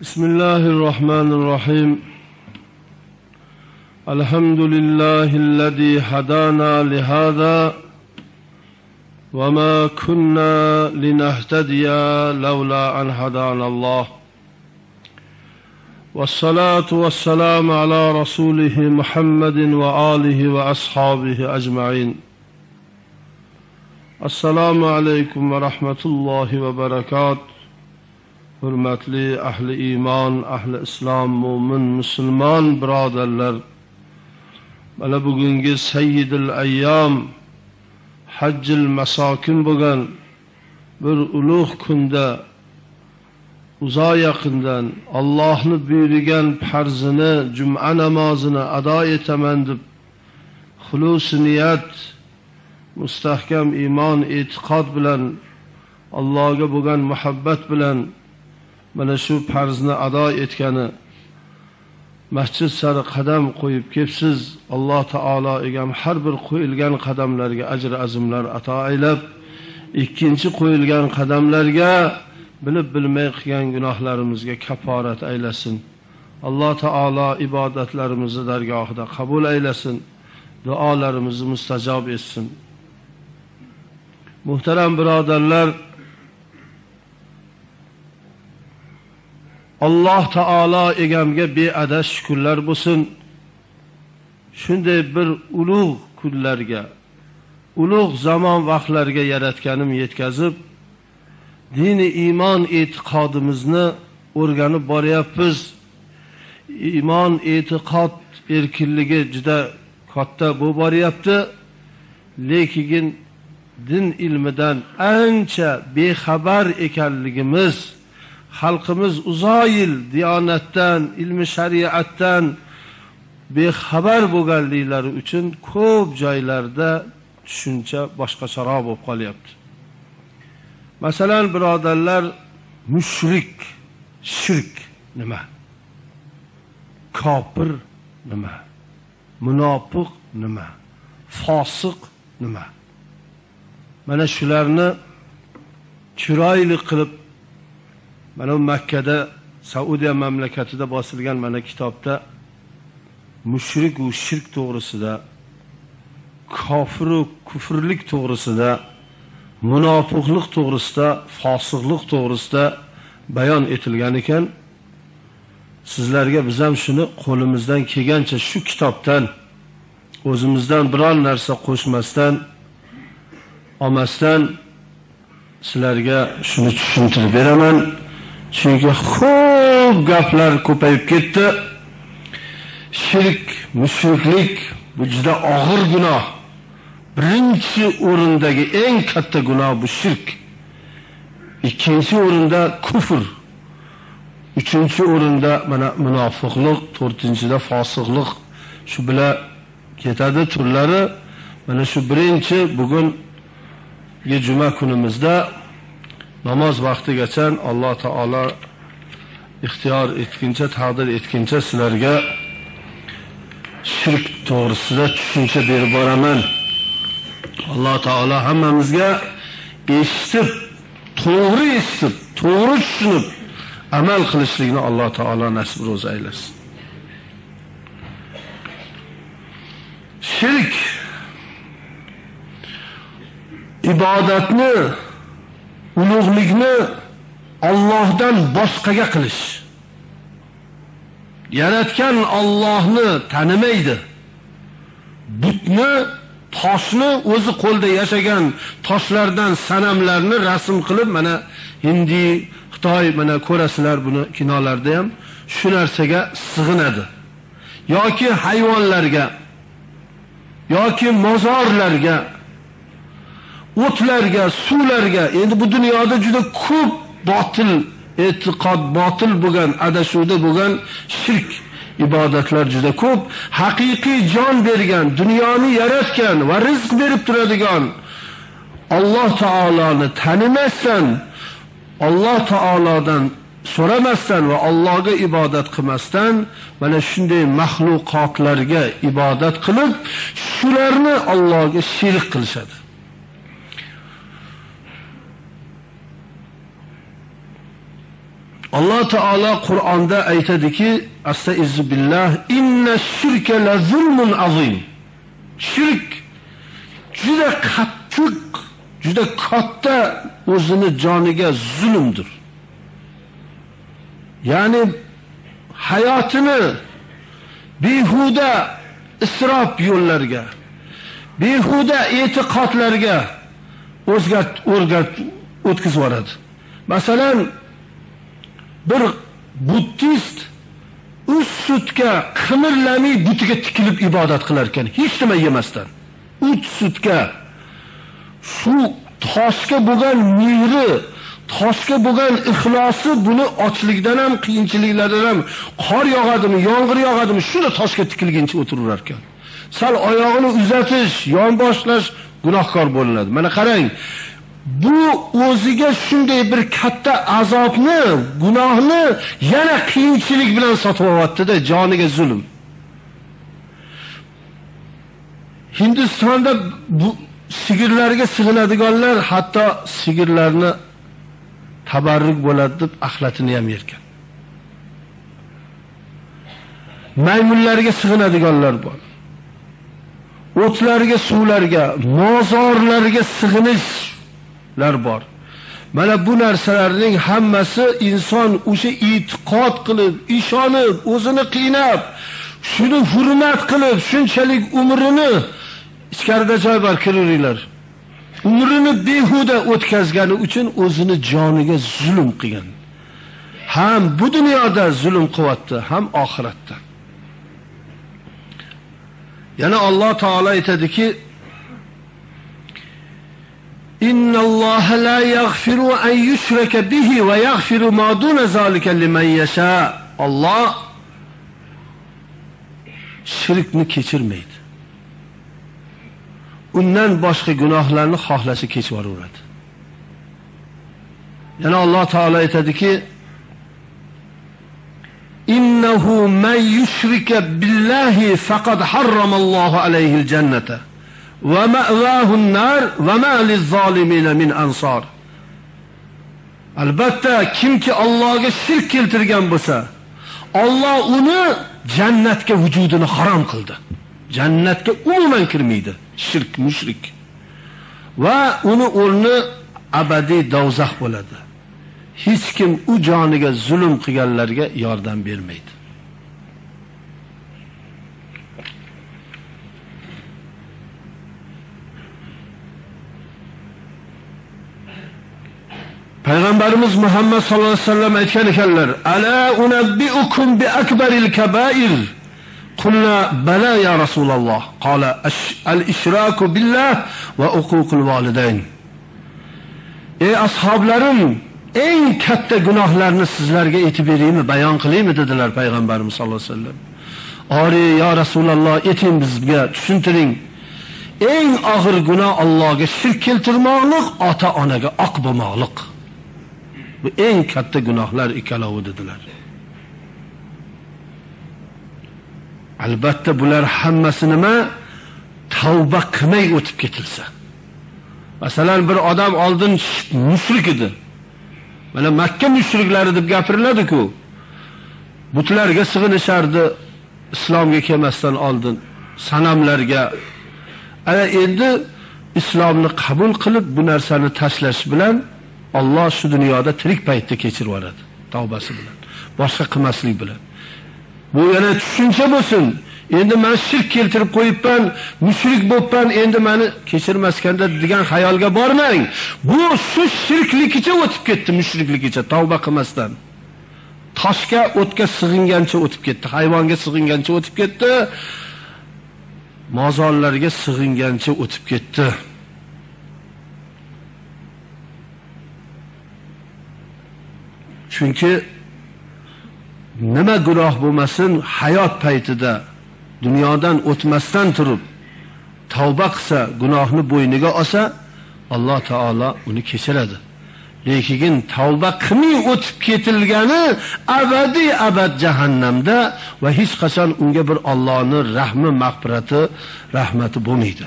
بسم الله الرحمن الرحيم. الحمد لله الذي هدانا لهذا وما كنا لنهتدي لولا أن هدانا الله. والصلاة والسلام على رسوله محمد وآله وأصحابه أجمعين. السلام عليكم ورحمة الله وبركاته. Hurmatli ahli iymon ahli islom mo'min musulmon birodarlar mana bugungi sayyidil ayyom hajjil masokin bo'lgan bir ulug' kunda uzoq yaqindan Allohni buyurgan farzini juma namozini ado etaman deb xulus niyat mustahkam iymon e'tiqod bilan Allohga bo'lgan muhabbat bilan mana shu farzni ado etgani masjid sari qadam qo'yib kelibsiz alloh taolo egam har bir qo'yilgan qadamlarga ajr azimlar ato aylab ikkinchi qo'yilgan qadamlarga bilib bilmay qilgan gunohlarimizga kaforat aylasin. Alloh taolo ibodatlarimizni dargohida qabul aylasin duolarimizni mustajob etsin. Muhtaram birodarlar alloh taolo egamga beadash shukurlar bo'lsin. Shunday bir ulug' kunlarga ulug' zamon vaqtlarga yaratganim yetkazib dini iymon e'tiqodimizni o'rganib boryapmiz. Iymon e'tiqod erkinligi juda katta bo'lib boryapti. Lekin din ilmidan ancha bexabar ekanligimiz xalqimiz uzoyil diyonatdan ilmi shariatdan bexabar bo'lganliklari uchun ko'p joylarda tushuncha boshqacharoq bo'lib qolyapti. Masalan birodarlar mushrik shirk nima? Kofir nima? Munofiq nima? Fosiq nima? Mana shularni chiroyli qilib mana makkada saudiya mamlakatida bosilgan mana kitobda mushrik u shirk to'g'risida kofiru kufrlik to'g'risida munofiqlik to'g'risida fosiqlik to'g'risida bayon etilgan ekan. Sizlarga biz ham shuni qo'limizdan kelgancha shu kitobdan o'zimizdan biron narsa qo'shmasdan olmasdan sizlarga shuni tushuntirib beraman. Chunki xo'p gaplar ko'payib ketdi. Shirk mushriklik bu juda og'ir gunoh. Birinchi o'rindagi eng katta gunoh bu shirk. Ikkinchi o'rinda kufr. Uchinchi o'rinda mana munofiqlik to'rtinchida fosiqlik. Shu bilan ketadi turlari. Mana shu birinchi bugungi juma kunimizda namoz vaqtigacha alloh taolo ixtiyor etguncha taqdir etguncha sizlarga shirk to'g'risida tushuncha berib boraman alloh taolo hammamizga eshitib to'g'ri eshitib to'g'ri tushunib amal qilishlikni alloh taolo nasib ro'zi aylasin. Shirk ibodatni ulug'likni Allohdan boshqaga qilish. Yaratgan Allohni tanimaydi. Butni toshni o'zi qo'lda yashagan toshlardan sanamlarni rasm qilib mana Hindi Xitoy mana ko'rasizlar buni kinolarda ham shu narsaga sig'inadi. Yoki hayvonlarga yoki mozorlarga o'tlarga suvlarga endi bu dunyoda juda ko'p botil e'tiqod botil bo'lgan adashuvda bo'lgan shirk ibodatlar juda ko'p. Haqiqiy jon bergan dunyoni yaratgan va rizq berib turadigan Alloh taoloni tanimasdan Alloh taolodan so'ramasdan va Allohga ibodat qilmasdan mana shunday maxluqotlarga ibodat qilib shularni Allohga shirk qilishadi. Alloh taolo qur'onda aytadiki astaizu billah inna shirka la zulmun azim. Shirk juda qattiq juda katta o'zini joniga zulmdir. Ya'ni hayotini behuda isrof yo'llarga behuda e'tiqodlarga o'zgart o'rgat o'tkazib yuboradi. Masalan bir buddist uch sutga qimirlamay butiga tikilib ibodat qilar ekan. Hech nima yemasdan. Uch sutga shu toshga bo'lgan mehri toshga bo'lgan ixlosi buni ochlikdan ham qiyinchiliklardan ham qor yog'adimi yomg'ir yog'adimi shunda toshga tikilguncha o'tirar ekan. Sal oyog'ini uzatish yonboshlash gunohkor bo'linadi. Mana qarang bu o'ziga shunday bir katta azobni gunohni yana qiyinchilik bilan sotib olyaptida joniga zulm. Hindistonda bu sigirlarga sig'inadiganlar hatto sigirlarni tabarruk bo'ladi deb axlatini ham yerkan. Maymunlarga sig'inadiganlar bor. O'tlarga suvlarga mozorlarga sig'inish sig'inishlar bor. Mana bu narsalarning hammasi inson o'sha e'tiqod qilib ishonib o'zini qiynab shuni hurmat qilib shunchalik umrini ichkarida joy bor kiraveringlar umrini behuda o'tkazgani uchun o'zini joniga zulm qilgan. Ham bu dunyoda zulm qilyapti ham oxiratda. Yana alloh taolo aytadiki innalloha la yaghfiru an yushraka bihi va yaghfiru ma duna zalika liman yasha Alloh shirkni kechirmaydi undan boshqa gunohlarni xohlasa kechib yuboraveradi yana alloh taolo aytadiki innahu man yushrika billahi faqad harramallohu alayhi jannata ve ma'vahu an-nar va ma liz-zolimin min ansor albatta kimki Allohga shirk keltirgan bo'lsa Alloh uni jannatga vujudini harom qildi. Jannatga umuman kirmaydi shirk mushrik. Va uni o'rni abadiy dovzax bo'ladi. Hech kim u joniga zulm qilganlarga yordam bermaydi. Payg'ambarimiz muhammad sallallohu alayhi vasallam aytgan ekanlar ala unabbiukum bi akbaril kabair. Qulna bala ya rasululloh qala al ishraku billah va uququl validayn. Ey ashablarim eng katta gunohlarni sizlarga aytib beraymi bayon qilaymi dedilar payg'ambarimiz sallallohu alayhi vasallam ori yo rasululloh ayting bizga tushuntiring. Eng og'ir gunoh Allohga shirk keltirmoqlik ota onaga oq bo'lmoqlik bu eng katta gunohlar ikkalovi dedilar. Albatta bular hammasi nima? Tavba qilmay o'tib ketilsa. Masalan bir odam oldin mushrik edi. Mana makka mushriklari deb gapiriladi-ku. Butlarga sig'inishardi islomga kelmasdan oldin sanamlarga. Ana endi islomni qabul qilib bu narsani tashlash bilan Alloh shu dunyoda tirik paytda kechirib yuboradi tavbasi bilan. Boshqa qilmaslik bilan. Bu yana tushuncha bo'lsin. Endi men shirk keltirib qo'yibman mushrik bo'libman endi meni kechirmaskanda degan xayolga bormang. Bu shu shirkligicha o'tib ketdi mushrikligicha tavba qilmasdan. Toshga o'tga sig'ingancha o'tib ketdi hayvonga sig'ingancha o'tib ketdi mozorlarga sig'ingancha o'tib ketdi. Chunki nima gunoh bo'lmasin hayot paytida dunyodan o'tmasdan turib tavba qilsa gunohni bo'yniga olsa alloh taolo uni kechiradi. Lekin tavba qilmay o'tib ketilgani abadiy abad jahannamda va hech qachon unga bir Allohning rahmi mag'firati rahmati bo'lmaydi.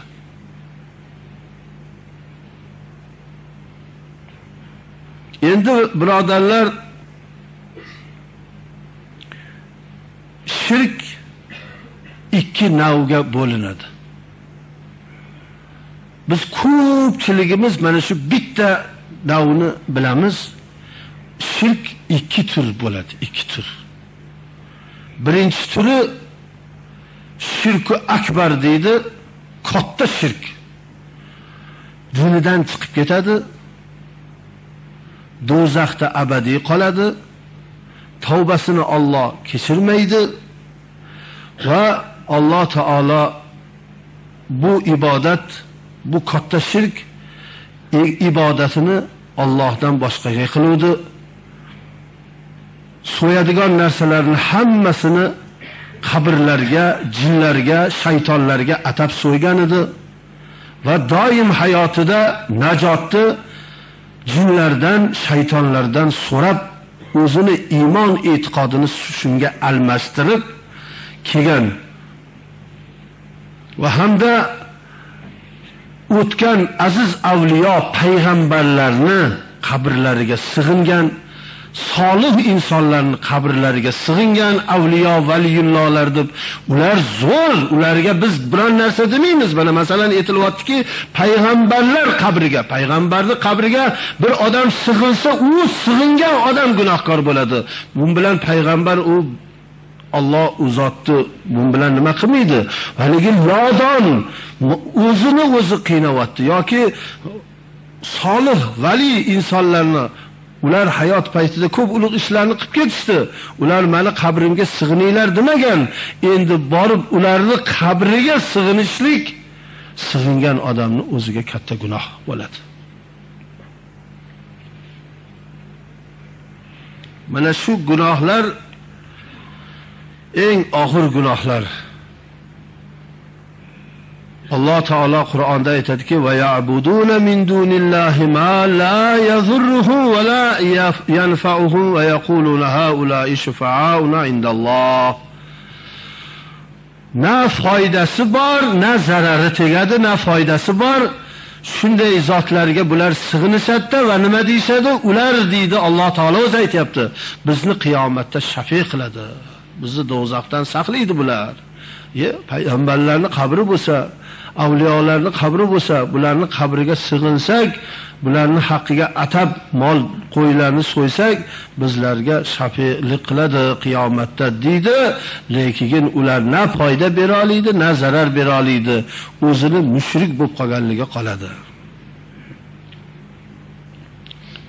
Endi birodarlar shirk ikki navga bo'linadi. Biz ko'pchiligimiz mana shu bitta navni bilamiz. Shirk ikki tur bo'ladi ikki tur. Birinchi turi shirku akbar deydi katta shirk. Dinidan chiqib ketadi do'zaxda abadiy qoladi. Tavbasini Alloh kechirmaydi va Alloh taolo bu ibodat bu katta shirk ibodatini Allohdan boshqaga qiluvdi so'yadigan narsalarni hammasini qabrlarga, jinlarga, shaytonlarga atab so'ygan edi va doim hayotida najotni jinlardan, shaytonlardan so'rab o'zini iymon e'tiqodini shunga almashtirib kelgan. Va hamda o'tgan aziz avliyo payg'ambarlarni qabrlariga sig'ingan solih insonlarni qabrlariga sig'ingan avliyo valiyullohlar deb ular zo'r ularga biz biron narsa demaymiz. Mana masalan aytilyaptiki payg'ambarlar qabriga payg'ambarni qabriga bir odam sig'insa u sig'ingan odam gunohkor bo'ladi. Bu bilan payg'ambar u Alloh u zotni bu bilan nima qilmaydi? Haligi nodon o'zini o'zi qiynayapti. Yoki solih vali insonlarni ular hayot paytida ko'p ulug' ishlarni qilib ketishdi. Ular mani qabrimga sig'ininglar demagan. Endi borib ularni qabriga sig'inishlik. Sig'ingan odamni o'ziga katta gunoh bo'ladi. Mana shu gunohlar eng og'ir gunohlar. Alloh taolo qur'onda aytadiki va ya'buduna min dunillahi ma la yadhurruhu va la yanfa'uhu va yaquluna haula shufa'auna indalloh. Na foydasi bor na zarari tegadi na foydasi bor. Shunday zotlarga bular sig'inishadida va nima deyishadi? Ular deydi alloh taolo o'zi aytyapti bizni qiyomatda shafiy qiladi bizni do'zaxdan saqlaydi bular. Ye payg'ambarlarni qabri bo'lsa avliyolarni qabri bo'lsa bularni qabriga sig'insak bularni haqqiga atab mol qo'ylarni so'ysak bizlarga shafilik qiladi qiyomatda deydi. Lekin ular na foyda bera oladi na zarar bera oladi o'zini mushrik bo'lib qolganligi qoladi.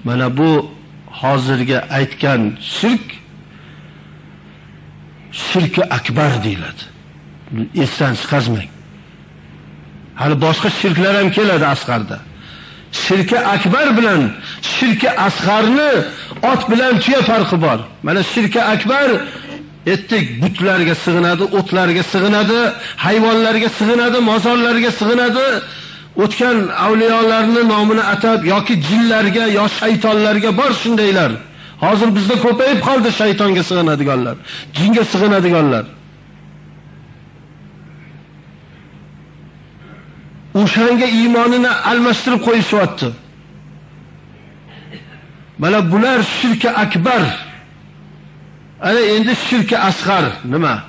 Mana bu hozirgi aytgan shirk shirki akbar deyiladi. Esdan chiqarmang. Hali boshqa shirklar ham keladi asqarda. Shirki akbar bilan shirki asqarni ot bilan tuya farqi bor. Mana shirki akbar ettik butlarga sig'inadi o'tlarga sig'inadi hayvonlarga sig'inadi mozorlarga sig'inadi. O'tgan avliyolarning nomini atab yoki jinlarga yo shaytonlarga bor shundaylar. Hozir bizda ko'payib qoldi shaytonga sig'inadiganlar jinga sig'inadiganlar. O'shanga iymonini almashtirib qo'yishyapti. Mana bular shirki akbar. Ana endi shirki asg'ar nima?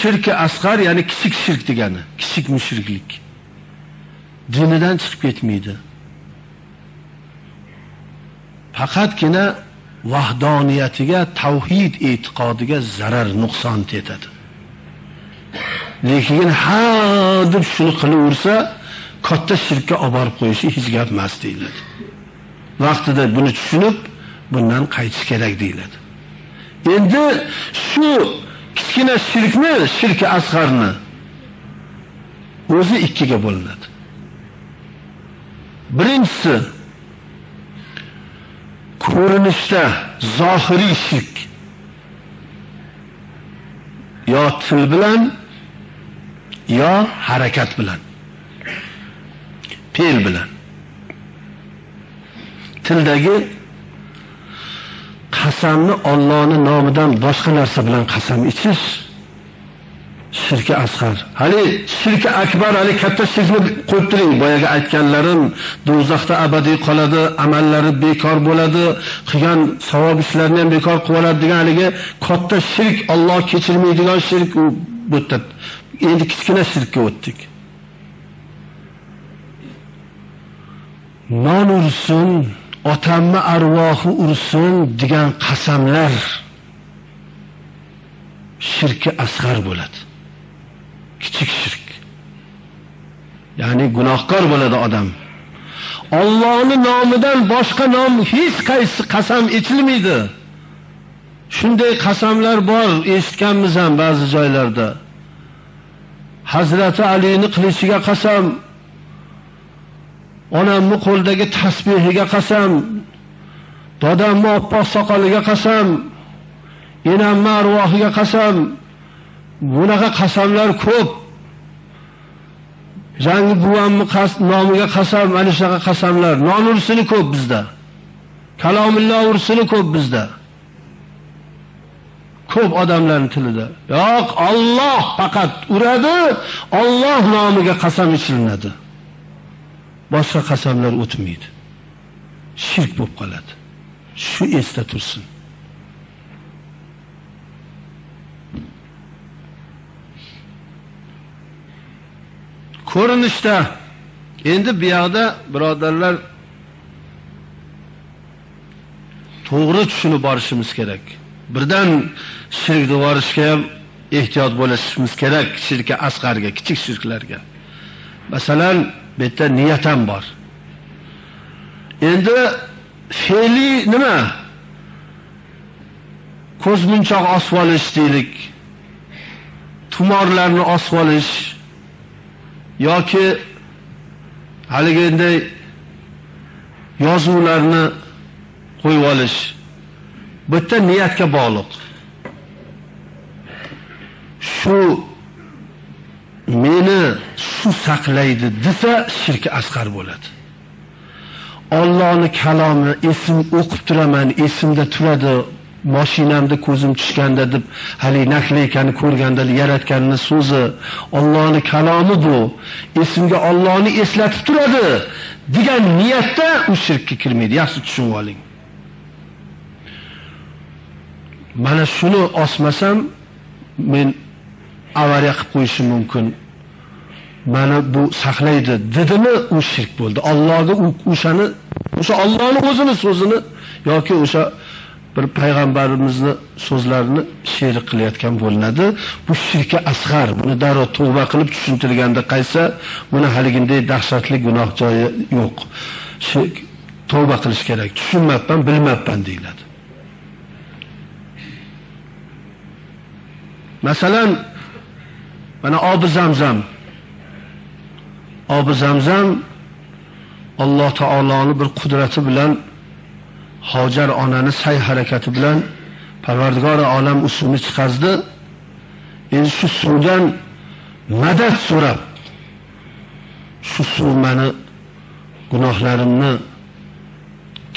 Shirki asg'ar ya'ni kichik shirk degani kichik mushriklik. Dinidan chiqib ketmaydi. Faqatgina vahdoniyatiga tavhid e'tiqodiga zarar nuqson yetadi lekin ha deb shuni qilaversa katta shirkka olib borib qo'yishi hech gap emas deyiladi. Vaqtida buni tushunib bundan qaytish kerak deyiladi. Endi shu kichkina shirkni shirki asg'arni o'zi ikkiga bo'linadi. Birinchisi ko'rinishda zohiriy shirk yo til bilan yo harakat bilan fe'l bilan. Tildagi qasamni Allohning nomidan boshqa narsa bilan qasam ichish shirki asg'ar hali shirki akbar hali katta shirkni qo'yib turing. Boyagi aytganlarim do'zaxda abadiy qoladi amallari bekor bo'ladi qilgan savob ishlarini ham bekor qilib oladi degan haligi katta shirk Alloh kechirmaydigan shirk u bu yerda endi kichkina shirkka o'tdik. Non ursin otamni arvohi ursin degan qasamlar shirki asg'ar bo'ladi. Kichik shirk. Ya'ni gunohkor bo'ladi odam. Allohni nomidan boshqa nom hech qaysi qasam ichilmaydi. Shunday qasamlar bor eshitganmiz ham ba'zi joylarda. Hazrati alini qilishiga qasam onamni qo'ldagi tasbehiga qasam dodamni oppoq soqoliga qasam enamni arvohiga qasam bunaqa qasamlar ko'p. Jangi buvamni nomiga qasam mana shunaqa qasamlar. Non ursini ko'p bizda. Kalomillo ursini ko'p bizda. Ko'p odamlarning tilida. Yo'q Alloh faqat uradi Alloh nomiga qasam ichilinadi. Boshqa qasamlar o'tmaydi. Shirk bo'lib qoladi. Shu esda tursin. Ko'rinishda endi bu yoqda birodarlar to'g'ri tushunib borishimiz kerak. Birdan shirkni borishga ham ehtiyot bo'lishimiz kerak shirki asqarga kichik shirklarga masalan bu yerda niyat ham bor. Endi fe'li nima? Ko'zmunchoq osib olish deylik. Tumorlarni osib olish yoki haligi endi yozuvlarni qo'yib olish. Bu yerda niyatga bog'liq. Shu meni shu saqlaydi desa shirki asqar bo'ladi. Allohning kalomi esim o'qib turaman esimda turadi mashinamda ko'zim tushganda deb hali naklaykani ko'rganda yaratganni so'zi Allohning kalomi bu esimga Allohni eslatib turadi degan niyatda u shirkka kirmaydi. Yaxshi tushunib oling. Mana shuni osmasam men avariya qilib qo'yishi mumkin. Mana bu saqlaydi dedimi u shirk bo'ldi. Allohga o'shani o'sha Allohning o'zini so'zini yoki o'sha bir payg'ambarimizni so'zlarini sherik qilayotgan bo'linadi. Bu shirki asg'ar buni darrov tavba qilib tushuntirganda qaysa buni haliginday dahshatli gunoh joyi yo'q. Shirk tavba qilish kerak. Tushunmabman bilmabman deyiladi. Masalan mana obi zamzam. Obi zamzam alloh taoloni bir qudrati bilan hojar onani sa'y harakati bilan parvardigori olam usuvni chiqazdi. Endi shu suvdan madad so'rab shu suv mani gunohlarimni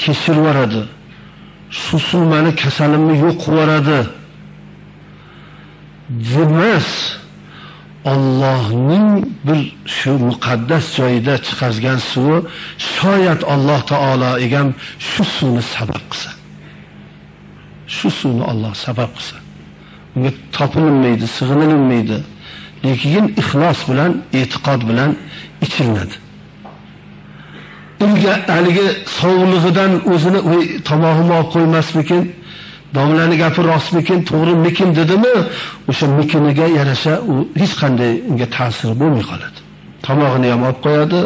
kechirib yuboradi. Shu suv mani kasalimni yo'q qilib yuboradi. Demas Allohning bir shu muqaddas joyida chiqargan suvi shoyat Alloh taolo egam shu suvni sabab qilsa. Shu suvni Alloh sabab qilsa. Unga topilinmaydi sig'inilmaydi lekin ixlos bilan e'tiqod bilan ichilinadi. Unga haligi sovuqligidan o'zini tomog'imni olib qo'ymasmikin? Domlani gapi rostmikin to'g'rimikin dedimi? O'sha mikiniga yarasha u hech qanday unga ta'siri bo'lmay qoladi. Tomog'ini ham olib qo'yadi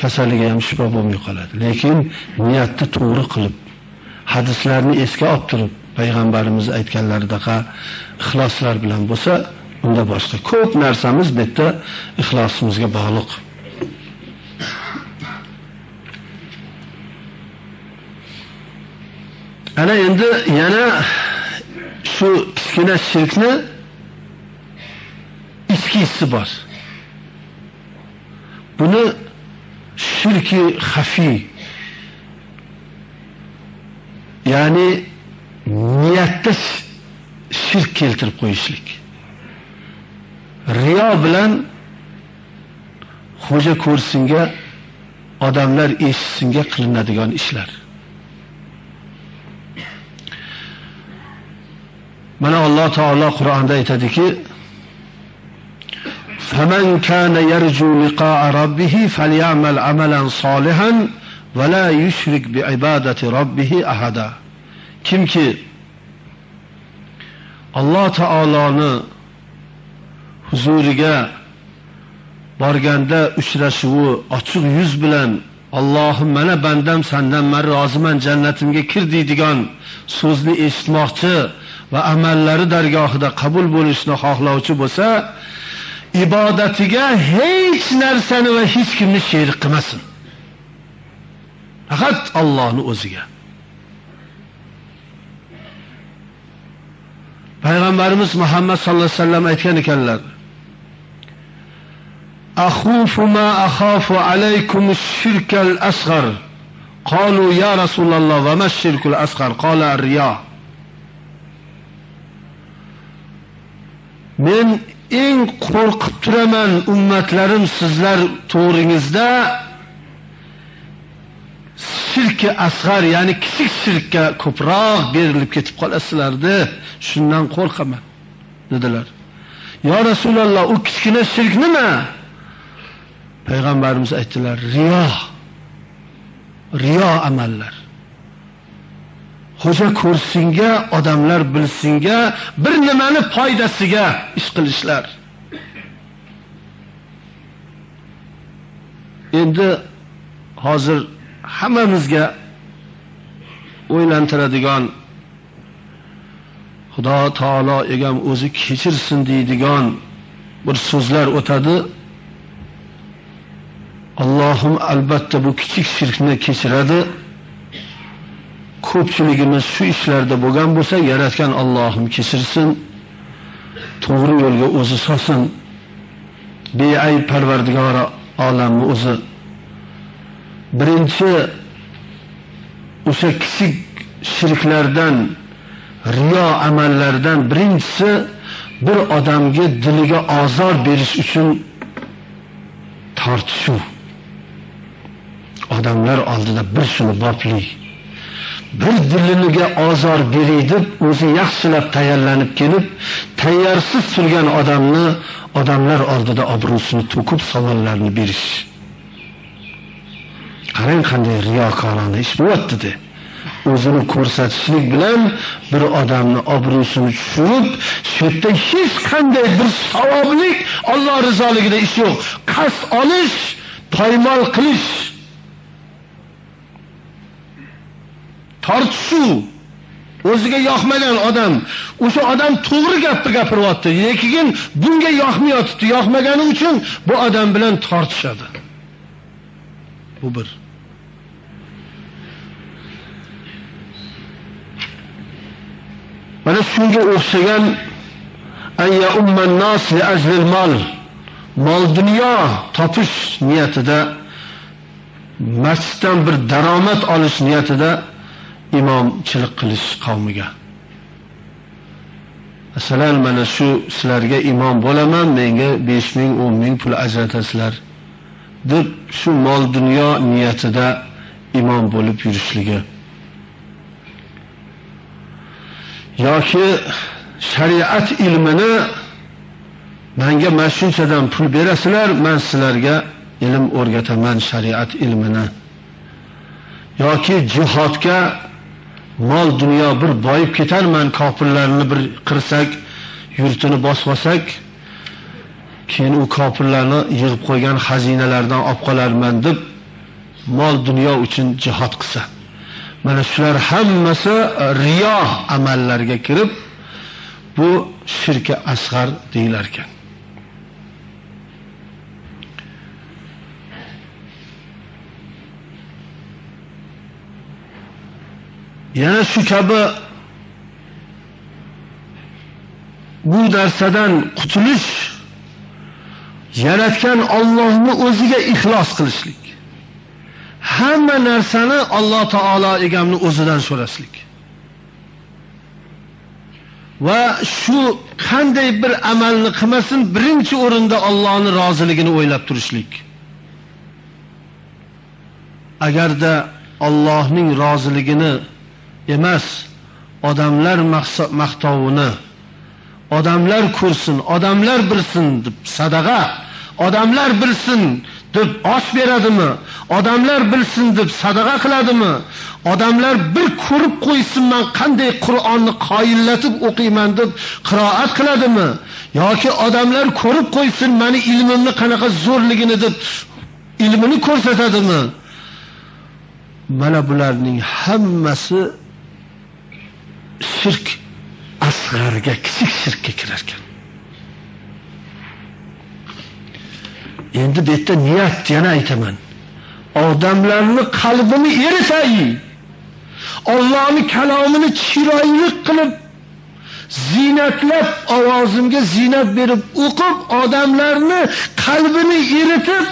kasaliga ham shifo bo'lmay qoladi. Lekin niyatni to'g'ri qilib hadislarni esga olib turib payg'ambarimiz aytganlaridaqa ixloslar bilan bo'lsa unda boshqa ko'p narsamiz bu yerda ixlosimizga bog'liq. Ana endi yana shu kichkina shirkni ichkisi bor. Buni shirki xafiy ya'ni niyatda shirk keltirib qo'yishlik. Riyo bilan xo'ja ko'rsinga odamlar eshitsinga qilinadigan ishlar mana alloh taolo qur'onda aytadiki فمن كان يرجو لقاء ربه فليعمل عملا صالحا ولا يشرك بعبادة ربه أحدا kimki alloh taoloni huzuriga borganda uchrashuvi ochiq yuz bilan Allohim mana bandam sandan men roziman jannatimga kir deydigan so'zni eshitmoqchi va amallari dargohida qabul bo'lishni xohlovchi bo'lsa ibodatiga hech narsani va hech kimni sherik qilmasin faqat Allohni o'ziga payg'ambarimiz Muhammad sallallohu alayhi vasallam aytgan ekanlar أخوف ما أخاف عليكم الشرك الأصغر قالوا يا رسول الله وما الشرك الأصغر قال الرياء men eng qo'rqib turaman ummatlarim sizlar to'g'ringizda. Shirki asg'ar ya'ni kichik shirkka ko'proq berilib ketib qolasizlarni shundan qo'rqaman dedilar. Yo rasululloh u kichkina shirk nima? Payg'ambarimiz aytdilar riyo. Riyo amallar. Xo'ja ko'rsinga odamlar bilsinga bir nimani foydasiga ish qilishlar. Endi hozir hammamizga o'ylantiradigan xudo taolo egam o'zi kechirsin deydigan bir so'zlar o'tadi. Allohim albatta bu kichik shirkni kechiradi. Ko'pchiligimiz shu ishlarda bo'lgan bo'lsa yaratgan Allohim kechirsin to'g'ri yo'lga o'zi solsin. Beayb parvardigori olamni o'zi. Birinchi o'sha kichik shirklardan riyo amallardan birinchisi bir odamga diliga ozor berish uchun tortishuv. Odamlar oldida bir shuni boplik bir diliniga ozor beray deb o'zi yaxshilab tayyorlanib kelib tayyorsiz turgan odamni odamlar oldida obro'sini to'kib savollarni berish. Qarang qanday riyokorona ish bo'lyaptidi o'zini ko'rsatishlik bilan bir odamni obro'sini tushirib shu yerda hech qanday bir savoblik Alloh rizoligida ish yo'q. Qasd olish poymol qilish. Tortishuv o'ziga yoqmagan odam o'sha odam to'g'ri gapni gapiryapti lekin bunga yoqmayotibdi. Yoqmagani uchun bu odam bilan tortishadi. Bu bir. Mana shunga o'xshagan mol mol dunyo topish niyatida masjiddan bir daromad olish niyatida imomchilik qilish qavmiga. Masalan mana shu sizlarga imom bo'laman menga besh ming o'n ming pul ajratasizlar deb shu mol dunyo niyatida imom bo'lib yurishligi. Yoki shariat ilmini menga mana shunchadan pul berasizlar men sizlarga ilm o'rgataman shariat ilmini. Yoki jihodga mol dunyo bir boyib ketarman kofirlarni bir qirsak yurtini bosib olsak keyin u kofirlarni yig'ib qo'ygan xazinalardan olib qolarman deb mol dunyo uchun jihod qilsa. Mana shular hammasi riyo amallarga kirib bu shirki asg'ar deyilar ekan yana shu kabi bu narsadan qutulish yaratgan Allohni o'ziga ixlos qilishlik. Hamma narsani Alloh taolo egamni o'zidan so'rashlik. Va shu qanday bir amalni qilmasin birinchi o'rinda Allohning roziligini o'ylab turishlik. Agarda Allohning roziligini emas. Odamlar maqtovini odamlar ko'rsin odamlar bilsin deb sadaqa odamlar bilsin deb osh beradimi odamlar bilsin deb sadaqa qiladimi odamlar bir ko'rib qo'ysin man qanday qur'onni qoyillatib o'qiyman deb qiroat qiladimi yoki odamlar ko'rib qo'ysin mani ilmimni qanaqa zo'rligini deb ilmini ko'rsatadimi? Mana bularning hammasi shirk asg'ariga kichik shirkka kirar ekan endi bu yerda niyat yana aytaman. Odamlarni qalbini eritay Allohning kalomini chiroyli qilib zinatlab ovozimga zinat berib o'qib odamlarni qalbini eritib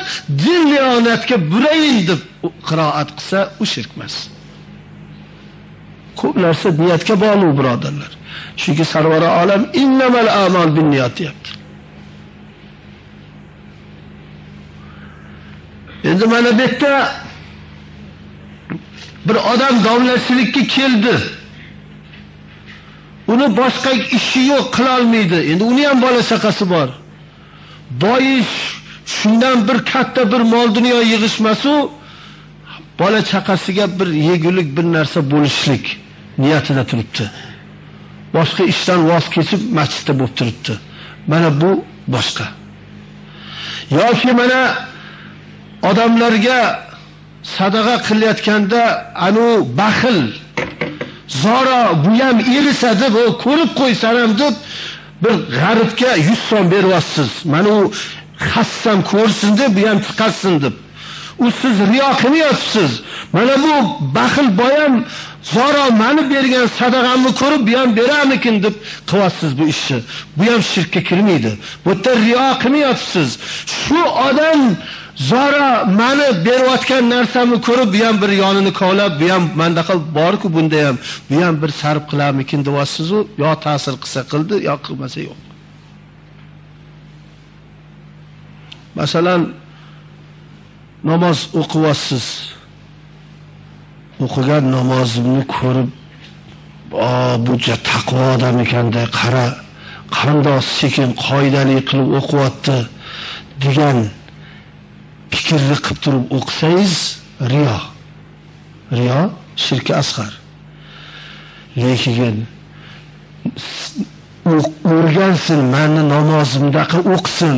din liyonatga burayin deb qiroat qilsa u shirk emas. Ko'p narsa niyatga bog'liq birodarlar. Chunki sarvara olam innamal amal bin niyat deyapti. Endi mana bu yerda bir odam domlachilikka keldi. Uni boshqa ishi yo'q qilolmaydi endi uni ham bola chaqasi bor. Boyish shundan bir katta bir mol dunyo yig'ishmasu bola chaqasiga bir yegulik bir narsa bo'lishlik. Niyatida turibdi. Boshqa ishdan voz kechib masjidda bo'lib turibdi. Mana bu boshqa. Yoki mana odamlarga sadaqa qilayotganda anu baxil zora bu ham erisa deb ko'rib qo'ysan ham deb bir g'aribga 100 so'm beryapsiz. Mana u hassam ko'rsin deb bu ham chiqarsin deb. U siz riyo qilmayapsiz. Mana bu baxil boyam zora mani bergan sadaqamni ko'rib bu ham beramikin deb qilyapsiz bu ishni. Bu ham shirkka kirmaydi. Bu yerda riyo qilmayapsiz. Shu odam zora mani berayotgan narsamni ko'rib bu ham bir yonini kovlab bu ham menda qil bor-ku bunda ham bu ham bir sarf qilamikin deyapsiz u, yo ta'sir qilsa qildi yo qilmasa yo'q. Masalan namoz o'qiyapsiz. O'qigan namozimni ko'rib bu taqvo odam ekanda qara qarindosh sekin qoidali qilib o'qiyapti degan fikrni qilib turib o'qisangiz riyo. Riyo shirki asg'ar. Lekin o'rgansin mani namozimdaqa o'qisin.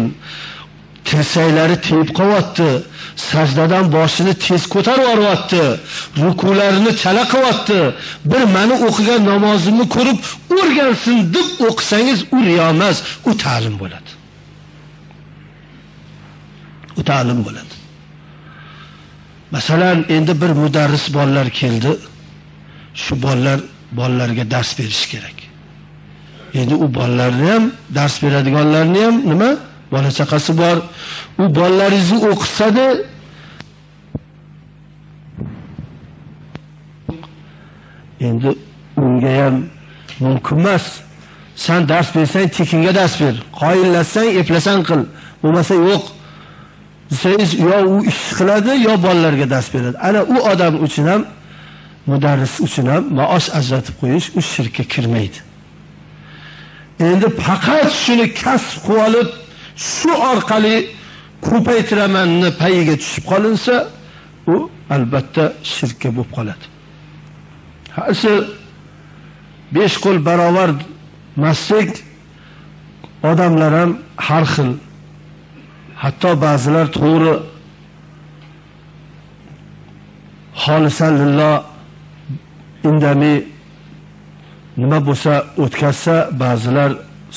Tirsaklari tegib qolyapti sajdadan boshini tez ko'tarib yuboryapti. Rukularini chala qilyapti. Bir mani o'qigan namozimni ko'rib o'rgansin deb o'qisangiz u riyo emas u ta'lim bo'ladi. U ta'lim bo'ladi. Masalan endi bir mudarris bolalar keldi. Shu bolalar bolalarga dars berish kerak. Endi u bolalarni ham dars beradiganlarni ham nima? Bola chaqasi bor. U bolalaringizni o'qitsada endi unga ham mumkin emas. San dars bersang tekinga dars ber. Qoyillatsang eplasang qil. Bo'lmasa yo'q. Desangiz yo u ish qiladi yo bolalarga dars beradi. Ana u odam uchun ham mudarris uchun ham maosh ajratib qo'yish u shirkka kirmaydi. Endi faqat shuni kasb qilib olib shu orqali ko'paytiramanni payiga tushib qolinsa u albatta shirkka bo'lib qoladi. Hasi besh qo'l barobar masjid odamlar ham har xil. Hatto ba'zilar to'g'ri xolisan lillo indamay nima bo'lsa o'tkazsa ba'zilar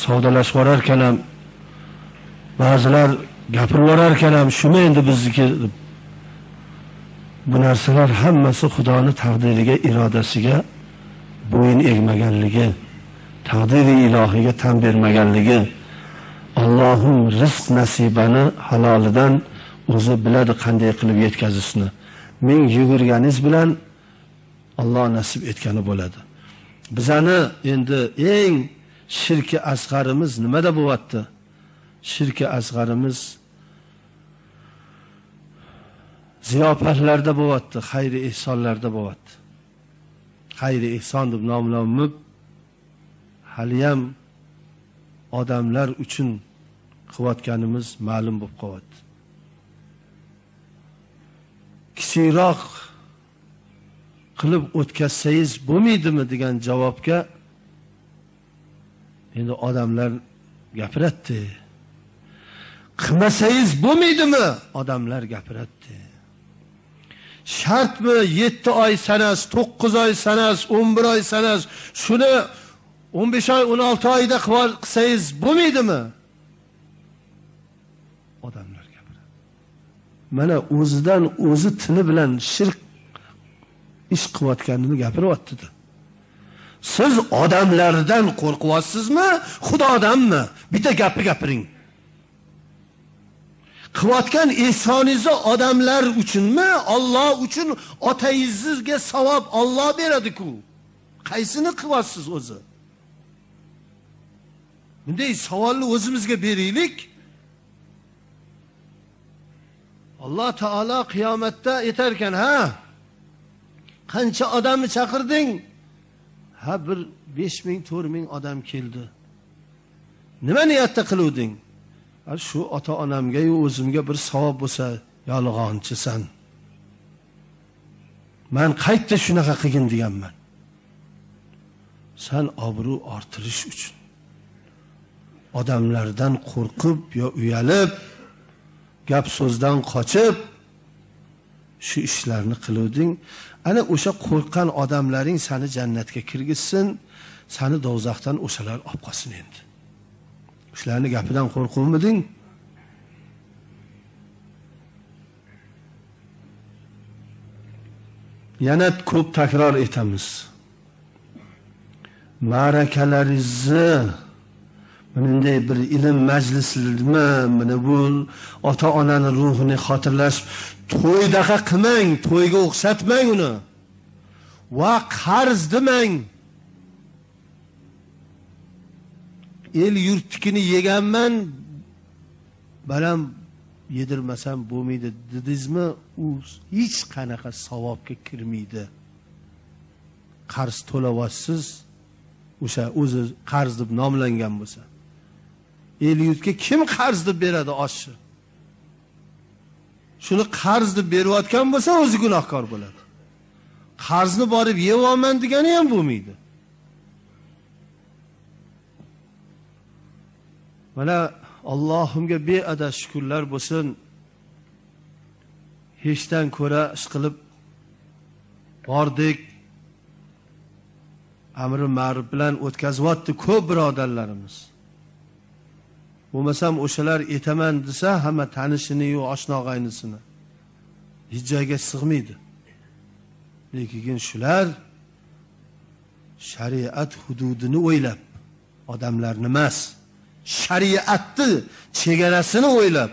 savdolashib yuborar ekan ham ba'zilar gapirib ekan ham shumi endi bizniki deb. Bu narsalar hammasi xudoni taqdiriga irodasiga bo'yin egmaganligi taqdiri ilohiga tan bermaganligi Allohim rizq nasibani halolidan o'zi biladi qanday qilib yetkazishni ming yugurganingiz bilan Alloh nasib etgani bo'ladi. Bizani endi eng shirki asg'arimiz nimada bo'lyapti? Shirki asg'arimiz ziyofatlarda bo'lyapti xayri ehsonlarda bo'lyapti. Xayri ehson deb nomlanib haliyam odamlar uchun qilayotganimiz ma'lum bo'lib qolyapti. Kichikroq qilib o'tkazsangiz bo'lmaydimi degan javobga endi odamlar gapiradi. Qilmasangiz bo'lmaydimi? Odamlar gapiradida shartmi? Yetti oy sanasi to'qqiz oy sanasi o'n bir oy sanasi. Shuni o'n besh oy o'n olti oyda qilsangiz bo'lmaydimi? Odamlar gapiradi mana o'zidan o'zi tili bilan shirk ish qilayotganini gapiryaptida siz odamlardan qo'rqyapsizmi? Xudodanmi? Bitta gapni gapiring. Qilayotgan ehsoningizni odamlar uchunmi? Olloh uchun otangizga savob olloh beradi-ku. qaysini qilyapsiz o'zi? Bunday savolni o'zimizga beraylik. Alloh taolo qiyomatda aytar ekan ha? Qancha odamni chaqirding? Ha bir besh ming to'rt ming odam keldi. Nima niyatda qiluvding? Shu ota onamgayu o'zimga bir savob bo'lsa yolg'onchisan. Man qaytda shunaqa qilgin deganman. San obro' orttirish uchun odamlardan qo'rqib yo uyalib gap so'zdan qochib shu ishlarni qiluvding. Ana o'sha qo'rqqan odamlaring sani jannatga kirgizsin sani do'zaxdan o'shalar olib qolsin endi. Shularni gapidan qo'rquvmiding? Yana ko'p takror etamiz. Ma'rakalaringizni bunday bir ilm majlislarmi? Mana bu ota onani ruhini xotirlash to'ydaqa qilmang to'yga o'xshatmang uni. Va qarz demang. El yurtnikini yeganman balam yedirmasam bo'lmaydi dedingizmi u hech qanaqa savobga kirmaydi. Qarz to'layapsiz o'sha o'zi qarz deb nomlangan bo'lsa. El yurtga kim qarz deb beradi oshni shuni qarz deb berayotgan bo'lsa o'zi gunohkor bo'ladi. Qarzni borib yeyolman degani ham bo'lmaydi. Mana allohimga beadad shukurlar bo'lsin. Hechdan ko'ra ish qilib bordik. Amri ma'ruf bilan o'tkazyapti ko'p birodarlarimiz. Bo'lmasam o'shalar etaman desa hamma tanishini-yu oshna og'aynisini hech joyga sig'maydi. Lekin shular shariat hududini o'ylab odamlarni emas. Shariatni chegarasini o'ylab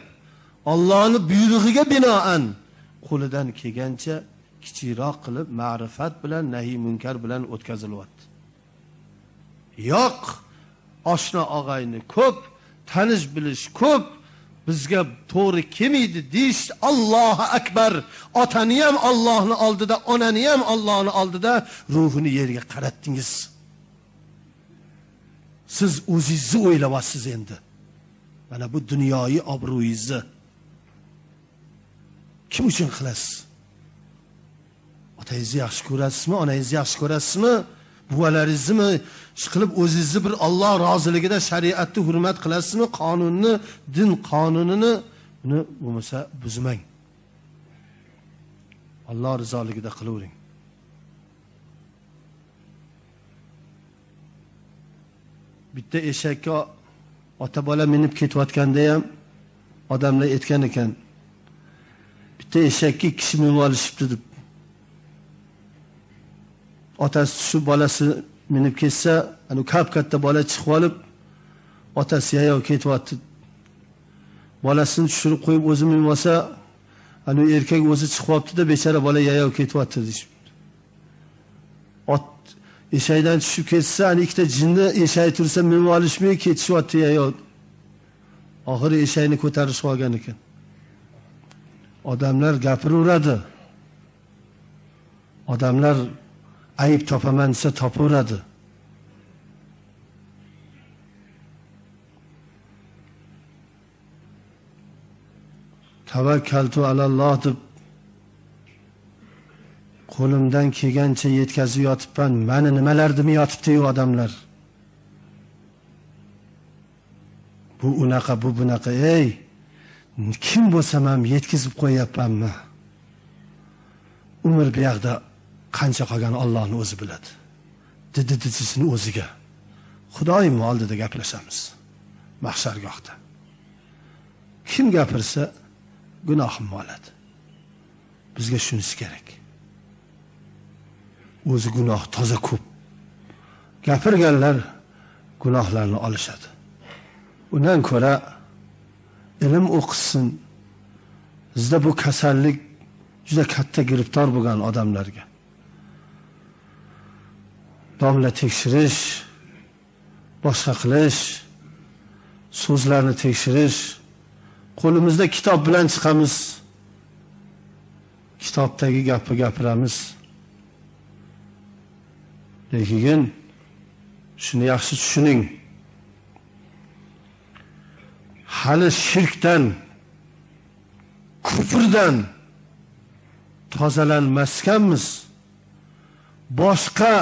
Allohning buyrug'iga binoan qo'lidan kelgancha kichikroq qilib ma'rifat bilan nahiy munkar bilan o'tkazilyapti. Yo'q oshna og'ayni ko'p tanish bilish ko'p bizga to'g'ri kelmaydi deyish Allohu akbar. Otani ham Allohning oldida onani ham Allohning oldida ruhini yerga qaratdingiz. Siz o'zingizni o'ylayapsiz endi. Mana bu dunyoyi obro'yingizni kim uchun qilasiz? Otangizni yaxshi ko'rasizmi onangizni yaxshi ko'rasizmi? Buvalaringizni qilib o'zingizni bir Alloh roziligida shariatni hurmat qilasizmi? Qonunni din qonunini? Buni bo'lmasa buzmang. Alloh rizoligida qilavering bitta eshakka ota bola minib ketayotganda ham odamlar aytgan ekan bitta eshakka ikki kishi minib olishibdi deb. Otasi tushib bolasi minib ketsa anu kap katta bola chiqib olib otasi yayov ketyapti. Bolasini tushirib qo'yib o'zi minib olsa anu erkak o'zi chiqib olibdida bechora bola yayov ketyapti deyishibdi. Ot eshakdan tushib ketsa ana ikkita jinni eshak tursa minib olishmay ketishyapti ayol oxiri eshakni ko'tarishib olgan ekan odamlar gapiraveradi odamlar ayb topaman desa topaveradi tavakkaltu alalloh deb qo'limdan kelgancha yetkazib yotibman. Mani nimalar demay yotibdiyu odamlar? Bu unaqa bu bunaqa. Ey kim bo'lsam ham yetkazib qo'yyapmanmi umr bu yoqda qancha qolgan ollohni o'zi biladi. Didi didisini o'ziga. Xudoyimni oldida gaplashamiz mahshargohda. Kim gapirsa gunohimni oladi. Bizga shunisi kerak. O'zi gunoh toza ko'p. Gapirganlar gunohlarni olishadi. Undan ko'ra ilm o'qisin bizda bu kasallik juda katta giribtor bo'lgan odamlarga. Domla tekshirish boshqa qilish so'zlarni tekshirish qo'limizda kitob bilan chiqamiz. Kitobdagi gapni gapiramiz. Lekin shuni yaxshi tushuning. Hali shirkdan kufrdan tozalanmaskanmiz boshqa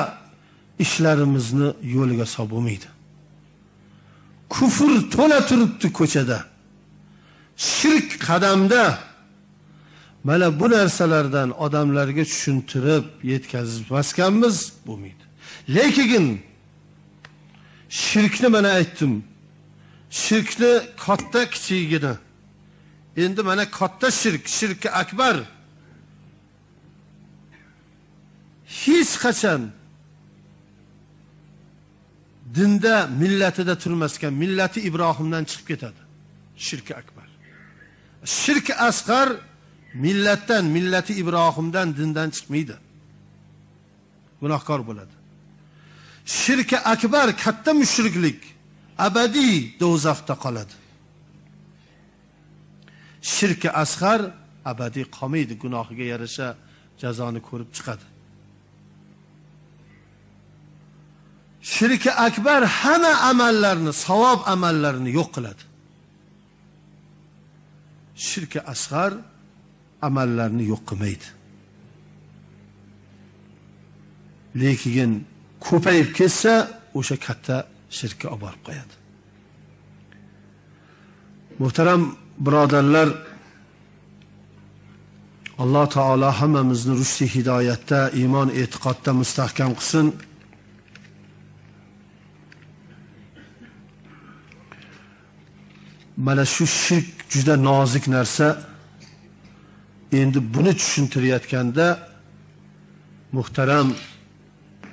ishlarimizni yo'liga solib bo'lmaydi kufr to'la turibdi ko'chada. Shirk qadamda. Mana bu narsalardan odamlarga tushuntirib yetkazmaskanmiz bo'lmaydi. Lekin shirkni mana aytdim. Shirkni katta kichigini endi mana katta shirk shirki akbar. Hech qachon dinda millatida turmaskan millati ibrohimdan chiqib ketadi. Shirki akbar. Shirki asqar millatdan millati ibrohimdan dindan chiqmaydi. Gunohkor bo'ladi. Shirki akbar katta mushriklik abadiy do'zaxda qoladi. Shirki asg'ar abadiy qolmaydi gunohiga yarasha jazoni ko'rib chiqadi. Shirki akbar hamma amallarni savob amallarni yo'q qiladi. Shirki asg'ar amallarni yo'q qilmaydi. Lekin ko'payib ketsa o'sha katta shirkka olib borib qo'yadi. Muhtaram birodarlar alloh taolo hammamizni rushdi hidoyatda iymon e'tiqodda mustahkam qilsin. Mana shu shirk juda nozik narsa. Endi buni tushuntirayotganda muhtaram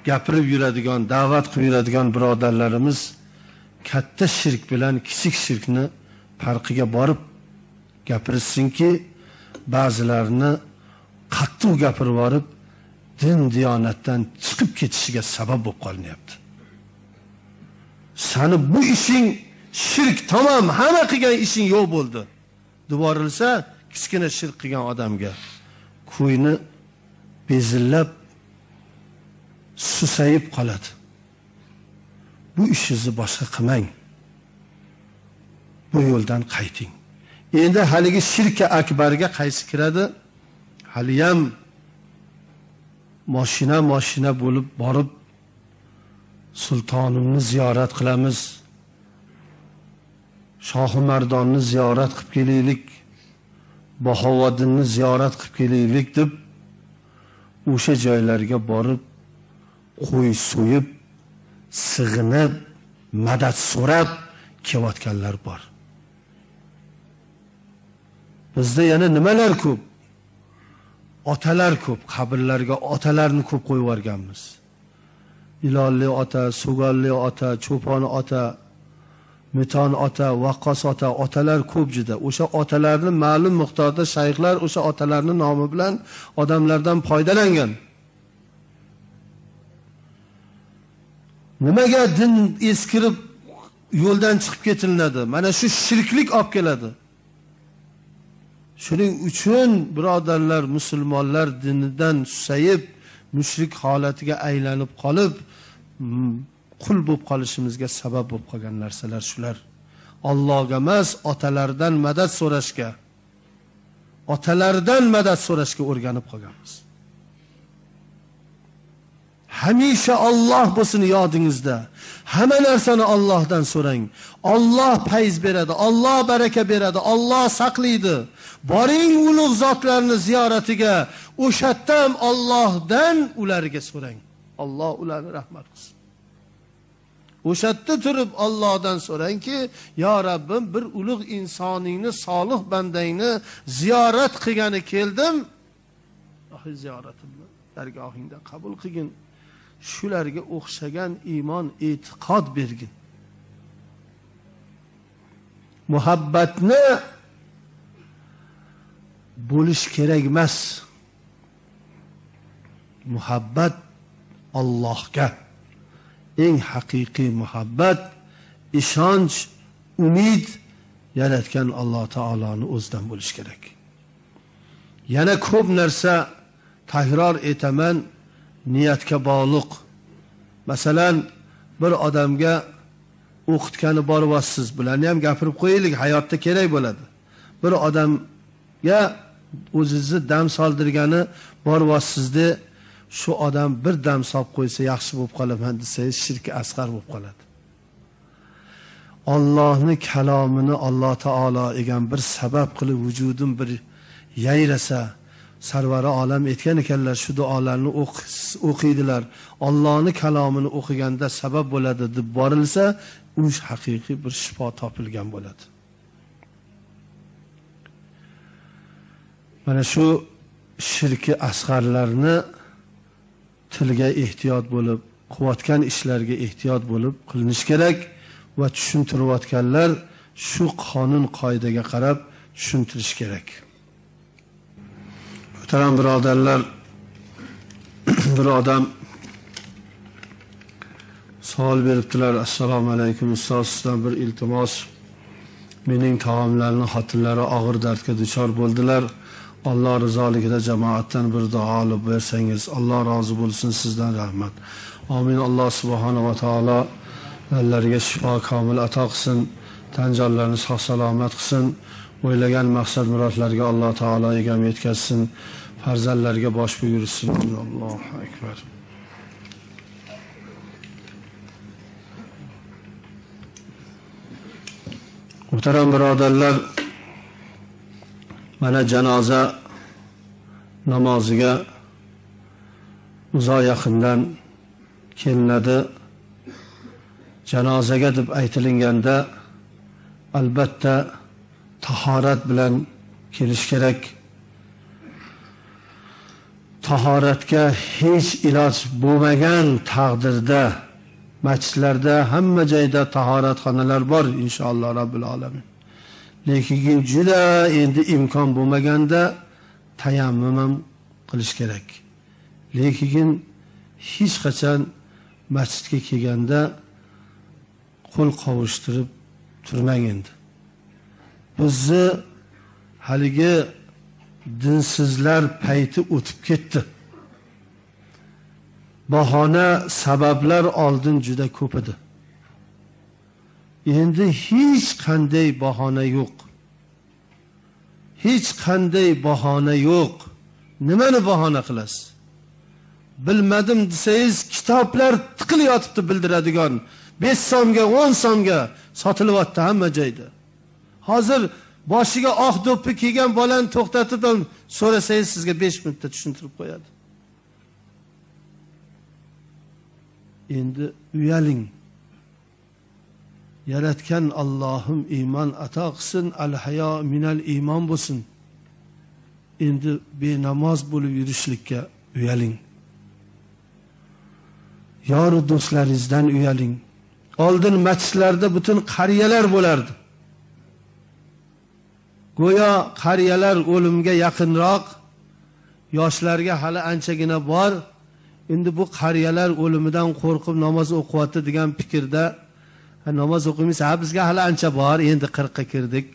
gapirib yuradigan da'vat qilib yuradigan birodarlarimiz katta shirk bilan kichik shirkni farqiga borib gapirishsinki ba'zilarini qattiq gapirib yuborib din diyonatdan chiqib ketishiga sabab bo'lib qolinyapti. Sani bu ishing shirk tamom hamma qilgan ishing yo'q bo'ldi. Deb yuborilsa kichkina shirk qilgan odamga ko'yni bezillab susayib qoladi. Bu ishingizni boshqa qilmang. Bu yo'ldan qayting. Endi haligi shirka akbarga qaysi kiradi? Haliyam moshina moshina bo'lib borib sultonimni ziyorat qilamiz. Shohi mardonni ziyorat qilib kelaylik. Bahovoddinni ziyorat qilib kelaylik deb o'sha joylarga borib qo'y so'yib sig'inib madad so'rab kelayotganlar bor. Bizda yana nimalar ko'p? Otalar ko'p qabrlarga otalarni ko'p qo'yib yuborganmiz. Ilonli ota so'gonli ota cho'pon ota miton ota vaqqos ota otalar ko'p juda. O'sha otalarni ma'lum miqdorda shayxlar o'sha otalarni nomi bilan odamlardan foydalangan. Nimaga din eskirib yo'ldan chiqib ketilinadi mana shu shirklik olib keladi. Shuning uchun birodarlar musulmonlar dinidan susayib mushrik holatiga aylanib qolib qul bo'lib qolishimizga sabab bo'lib qolgan narsalar shular. Allohga emas otalardan madad so'rashga otalardan madad so'rashga o'rganib qolganmiz. Hamisha Alloh bo'lsin yodingizda. Hamma narsani Allohdan so'rang. Alloh fayz beradi Alloh baraka beradi Alloh saqlaydi. Boring ulug' zotlarni ziyoratiga o'sha ham Allohdan ularga so'rang. Alloh ularni rahmat qilsin. O'shatda turib Allohdan so'rangki yo Rabbim bir ulug' insoningni solih bandangni ziyorat qilgani keldim. Oxir ziyoratimni dargohingda qabul qilgin. Shularga o'xshagan iymon e'tiqod bergin. Muhabbatni bo'lish kerak emas. Muhabbat Allohga. Eng haqiqiy muhabbat ishonch umid yaratgan Alloh taoloni o'zidan bo'lishi kerak. Yana ko'p narsa takror etaman. Niyatga bog'liq. Masalan bir odamga o'qitgani boryapsiz bularni ham gapirib qo'yaylik hayotda kerak bo'ladi. Bir odamga o'zingizni dam soldirgani boryapsizda shu odam bir dam solib qo'ysa yaxshi bo'lib qolaman desangiz shirki asqar bo'lib qoladi. Ollohni kalomini Alloh taolo egan bir sabab qilib vujudim bir yayrasa sarvari olam aytgan ekanlar shu duolarni o'qiydilar. Ollohni kalomini o'qiganda sabab bo'ladi deb borilsa u haqiqiy bir shifo topilgan bo'ladi. Mana shu shirki asg'arlarni tilga ehtiyot bo'lib qilayotgan ishlarga ehtiyot bo'lib qilinish kerak va tushuntirayotganlar shu qonun qoidaga qarab tushuntirish kerak. Muhtaram birodarlar bir odam savol beribdilar. Assalomu alaykum ustoz sizdan bir iltimos. Mening taomlarni xotinlari og'ir dardga duchor bo'ldilar. Alloh rizoligida jamoatdan bir duo olib bersangiz Alloh rozi bo'lsin sizdan rahmat. Omin alloh subhanava taolo ularga shifo komil ato qilsin tan jonlarini sog' salomat qilsin o'ylagan maqsad murodlarga alloh taolo egam yetkazsin. Farzandlarga bosh buyursin. Allohu akbar. Muhtaram birodarlar mana janoza namoziga uzoq yaqindan kelinadi. Janozaga deb aytilganda albatta tahorat bilan kelish kerak. Tahoratga hech iloj bo'lmagan taqdirda masjidlarda hamma joyda tahoratxonalar bor inshaalloh robbil alamin. Lekin juda endi imkon bo'lmaganda tayammum ham qilish kerak. Lekin hech qachon masjidga kelganda qo'l qovushtirib turmang endi. Bizni haligi dinsizlar payti o'tib ketdi. Bahona sabablar oldin juda ko'p edi. Endi hech qanday bahona yo'q. Hech qanday bahona yo'q. Nimani bahona qilasiz? Bilmadim desangiz kitoblar tiqil yotibdi bildiradigan. Besh so'mga o'n so'mga sotilyapti hamma joyda. Hozir boshiga oq do'ppi kiygan bolani to'xtatib so'rasangiz sizga besh minutda tushuntirib qo'yadi. Endi uyaling. Yaratgan Allohim iymon ato qilsin al hayo minal iymon bo'lsin. Endi benamoz bo'lib yurishlikka uyaling. Yoru do'stlaringizdan uyaling. Oldin masjidlarda butun qariyalar bo'lardi. Go'yo qariyalar o'limga yaqinroq yoshlarga hali anchagina bor. Endi bu qariyalar o'limidan qo'rqib namoz o'qiyapti degan fikrda namoz o'qimaysiz ha bizga hali ancha bor endi qirqqa kirdik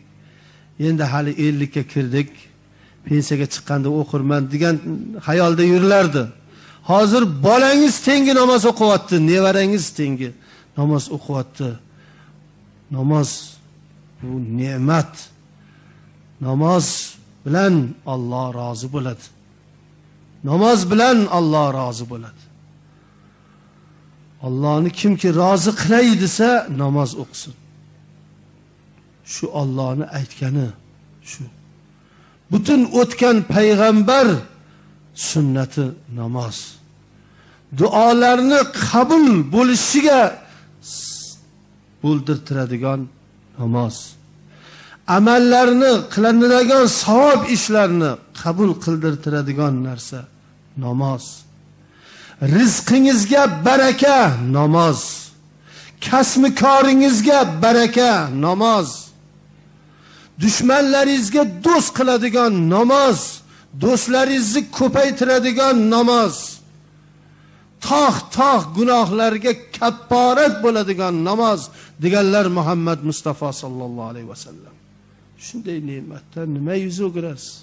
endi hali ellikka kirdik pensiyaga chiqqanda o'qirman degan xayolda yurilardi. Hozir bolangiz tengi namoz o'qiyapti nevarangiz tengi namoz o'qiyapti. Namoz bu ne'mat. Namoz bilan Alloh rozi bo'ladi. Namoz bilan Alloh rozi bo'ladi. Allohni kimki rozi qilay desa namoz o'qisin. Shu Allohni aytgani shu. Butun o'tgan payg'ambar sunnati namoz. Duolarni qabul bo'lishiga bo'ldirtiradigan namoz. Amallarni qilinadigan savob ishlarni qabul qildirtiradigan narsa namoz. Rizqingizga baraka namoz. Kasbi koringizga baraka namoz. Dushmanlaringizga do'st qiladigan namoz. Do'stlaringizni ko'paytiradigan namoz. Tog' tog' gunohlarga kapporat bo'ladigan namoz deganlar Muhammad Mustafa sollallohu alayhi vasallam. Shunday ne'matdan nima yuz o'girasiz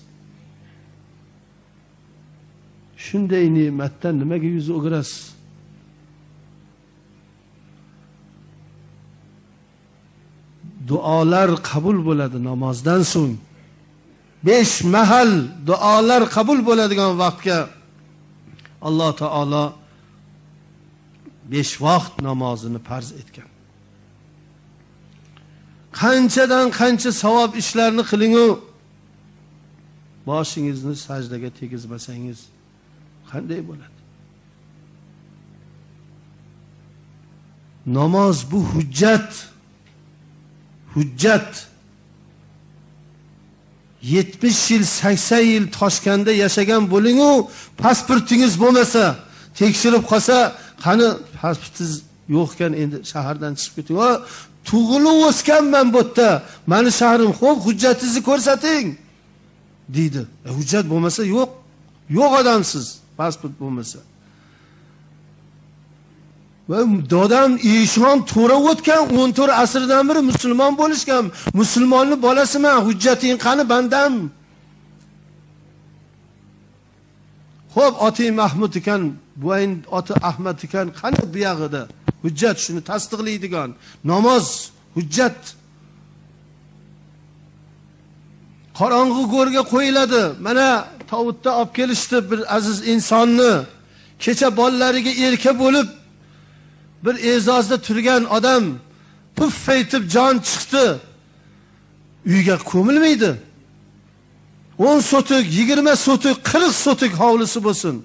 shunday ne'matdan nimaga yuz o'girasiz duolar qabul bo'ladi namozdan so'ng. Besh mahal duolar qabul bo'ladigan vaqtga alloh taolo besh vaqt namozini farz etgan qanchadan qancha savob ishlarni qilingu boshingizni sajdaga tegizmasangiz qanday bo'ladi? Namoz bu hujjat hujjat. 70 yil 80 yil toshkanda yashagan bo'lingu pasportingiz bo'lmasa tekshirib qolsa qani pasportingiz yo'q ekan endi shahardan chiqib keting tug'ilib o'sganman bu yerda. Mani shahrim xo'p hujjatingizni ko'rsating deydi. E, hujjat bo'lmasa yo'q. Yo'q odamsiz pasport bo'lmasa. Va dodam eshon to'ra o'tgan 14 asrdan beri musulmon bo'lishgan. Musulmonni bolasiman hujjating qani bandam ho'p oting Mahmud ekan, buvang oti Ahmad ekan, qani bu yog'ida? Hujjat shuni tasdiqlaydigan. Namoz hujjat. Qorong'i go'rga qo'yiladi. Mana tovutda olib kelishdi bir aziz insonni. Kecha bolalariga erka bo'lib bir e'zozda turgan odam puf aytib jon chiqdi. Uyga ko'milmaydi. 10 sotik 20 sotik 40 sotik hovlisi bo'lsin.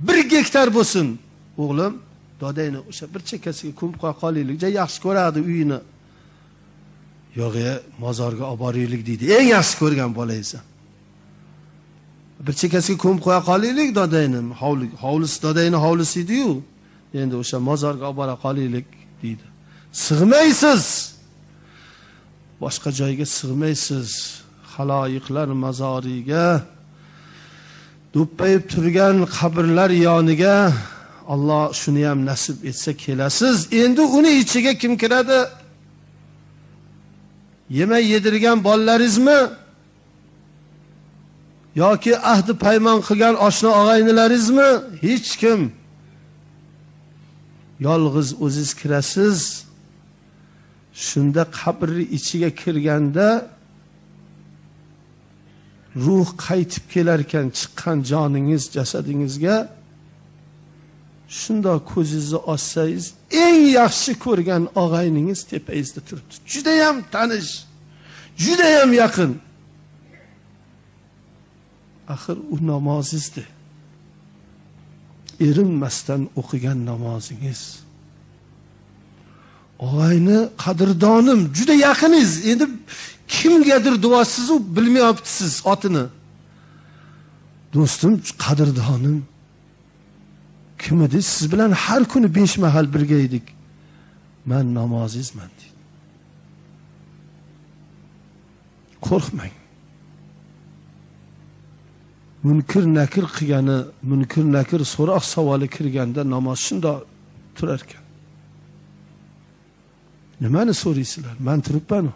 1 gektar bo'lsin. O'g'lim, dodangni o'sha bir chekkasiga ko'mib qo'ya qolaylik. juda yaxshi ko'radi uyini. Yo'q, e, mozorga olib boraylik deydi. Eng yaxshi ko'rgan bola esa. Bir chekkasiga ko'mib qo'ya qolaylik dodangni. Hovli, hovlisi dodangni hovlisi edi-yu. Endi o'sha mozorga olib bora qolaylik deydi. Sig'maysiz. Boshqa joyga sig'maysiz. haloyiqlar mazoriga do'ppayib turgan qabrlar yoniga Alloh shuni ham nasib etsa kelasiz. Endi uni ichiga kim kiradi? Yemay yedirgan bolalaringizmi? yoki ahdi paymon qilgan oshna og'aynilaringizmi? Hech kim. Yolg'iz o'ziz kirasiz. Shunda qabrni ichiga kirganda ruh qaytib kelar ekan chiqqan joningiz jasadingizga shundoq ko'zingizni ochsangiz eng yaxshi ko'rgan og'ayningiz tepangizda turibdi. Judayam tanish judayam yaqin. Axir u namozingizdi erinmasdan o'qigan namozingiz. Og'ayni qadrdonim juda yaqiniz. Endi kimgadir duosiz u bilmayaptisiz otini. Do'stim qadrdonim kim edi siz bilan har kuni besh mahal birga edik. Man namozizman deydi. Qo'rqmang. Munkir nakir qilgani munkir nakir so'roq savoli kirganda namoz shundoq turar ekan nimani so'raysizlar? Man turibmanu?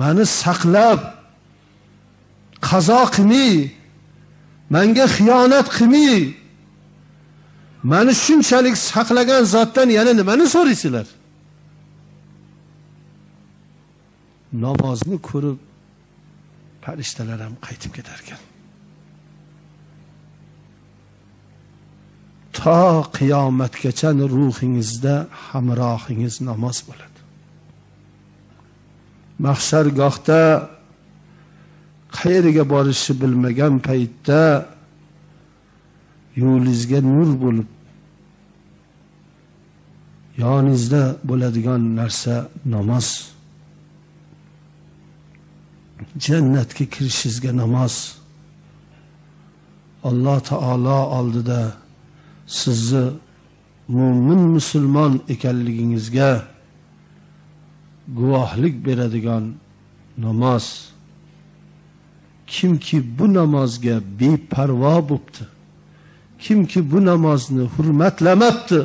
Mani saqlab qazo qilmay manga xiyonat qilmay mani shunchalik saqlagan zotdan yana nimani so'raysizlar? Namozni ko'rib farishtalar ham qaytib ketar ekan to qiyomatgacha ruhingizda hamrohingiz namoz bo'ladi. Mahshargohda qayerga borishni bilmagan paytda yo'lingizga nur bo'lib yoningizda bo'ladigan narsa namoz jannatga kirishingizga namoz. Alloh taolo oldida sizni mo'min musulmon ekanligingizga guvohlik beradigan namoz. Kimki bu namozga beparvo bo'libdi kimki bu namozni hurmatlamabdi.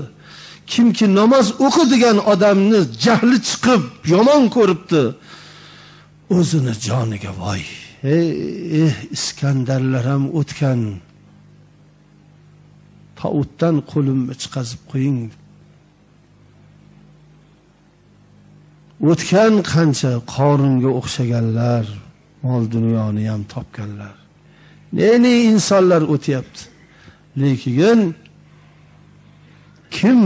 Kimki namoz o'qidigan odamni jahli chiqib yomon ko'ribdi. O'zini joniga voy ey eh, iskandarlar ham o'tgan. Tovutdan qo'limni chiqazib qo'ying. O'tgan qancha qoringa o'xshaganlar. Mol dunyoni ham topganlar. Ne ne insonlar o'tyapti? Lekin kim?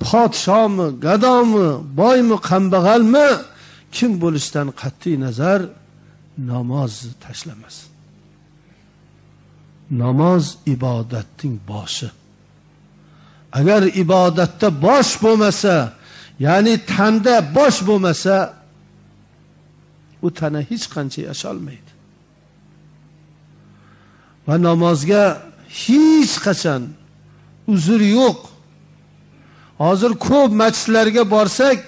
Podshomi gadomi boymi kambag'almi? Kim bo'lishidan qat'iy nazar namoz tashlamasin namoz ibodatning boshi. Agar ibodatda bosh bo'lmasa ya'ni tanda bosh bo'lmasa u tana hech qancha yasholmaydi va namozga hech qachon uzr yo'q. Hozir ko'p masjidlarga borsak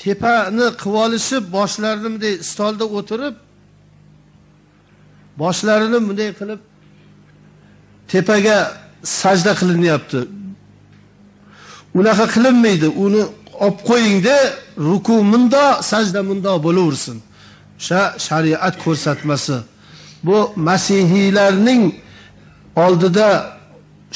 tepani qilib olishib boshlarini bunday stolda o'tirib boshlarini bunday qilib tepaga sajda qilinyapti. Unaqa qilinmaydi uni olib qo'yingda ruku mundo sajda mundo bo'laversin. O'sha shariat ko'rsatmasi. Bu masihiylarning oldida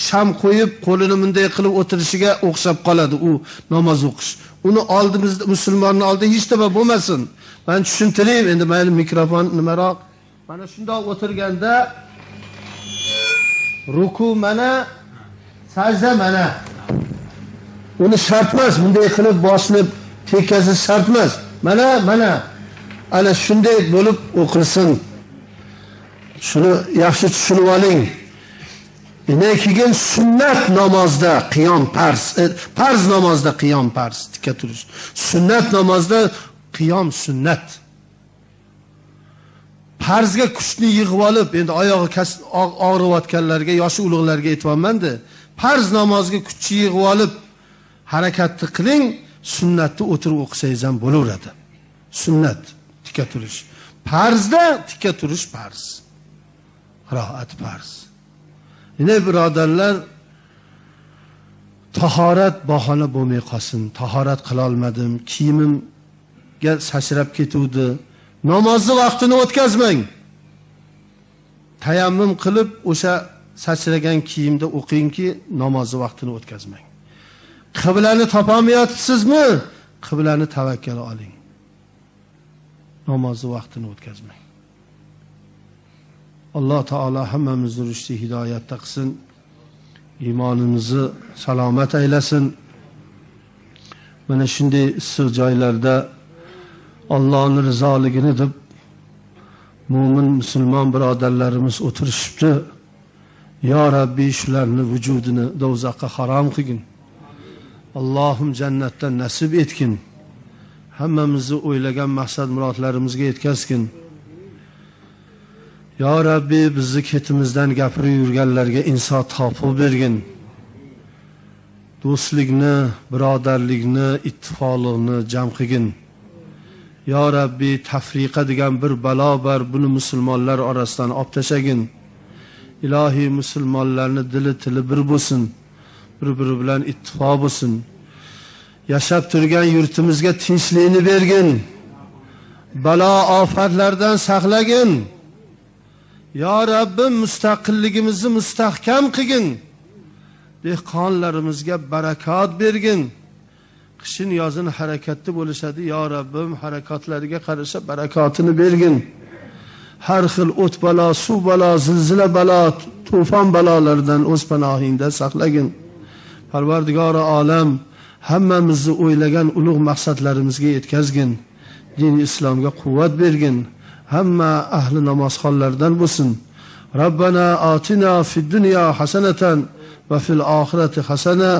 sham qo'yib qo'lini bunday qilib o'tirishiga o'xshab qoladi u namoz o'qish. Uni oldimizda musulmonni oldida hech nima bo'lmasin. Man tushuntiray endi mayli mikrofon nimaroq mana shundoq o'tirganda ruku mana sajda mana. Uni shart emas bunday qilib boshni tekkazish shart emas. Mana mana. Ana shunday bo'lib o'qilsin shuni yaxshi tushunib oling. Undan keyin sunnat namozda qiyom farz parz farz namozda qiyom farz tikka turish sunnat namozda qiyom sunnat. Farzga kuchni yig'ib olib endi oyog'i og'riyotganlarga yoshi ulug'larga aytyapmanda farz namozga kuchni yig'ib olib harakatni qiling. Sunnatni o'tirib o'qisangiz ham bo'laveradi. Sunnat tikka turish. Farzda tikka turish farz. Qiroat farz. Yana birodarlar? Tahorat bahona bo'lmay qolsin. Tahorat qilolmadim kiyimimga sachrab ketuvdi. Namozni vaqtini o'tkazmang. Tayammum qilib o'sha sachragan kiyimda o'qingki namozni vaqtini o'tkazmang. Qiblani topolmayapsizmi? Qiblani tavakkal oling. Namozni vaqtini o'tkazmang. Alloh taolo hammamizni rushdi hidoyatda qilsin iymonimizni salomat aylasin. Mana shunday issiq joylarda Allohning rizoligini deb mo'min musulmon birodarlarimiz o'tirishibdi. Yo rabbiy shularni vujudini do'zaxqa harom qilgin. Allohim jannatdan nasib etgin. Hammamizni o'ylagan maqsad murodlarimizga yetkazgin. Yo rabbiy bizni ketimizdan gapirib yurganlarga inson topib bergin. Do'stlikni birodarlikni ittifoqlikni jam qilgin. Yo rabbiy tafriqa degan bir balo bor buni musulmonlar orasidan olib tashlagin ilohiy musulmonlarni dili tili bir bo'lsin. Bir biri bilan ittifoq bo'lsin. Yashab turgan yurtimizga tinchlikni bergin. Balo ofatlardan saqlagin. Yo rabbim mustaqilligimizni mustahkam qilgin. Dehqonlarimizga barakot bergin. Qishin yozin harakatda bo'lishadi. Yo rabbim harakatlariga qarasha barakotini bergin. Har xil o't balo suv balo zilzila balo to'fon balolaridan o'z panohingda saqlagin. Parvardigori olam hammamizni o'ylagan ulug' maqsadlarimizga yetkazgin. Din islomga quvvat bergin. Hamma ahli namozxonlardan bo'lsin. Robbana atina fid dunya hasanatan va fil oxirati hasana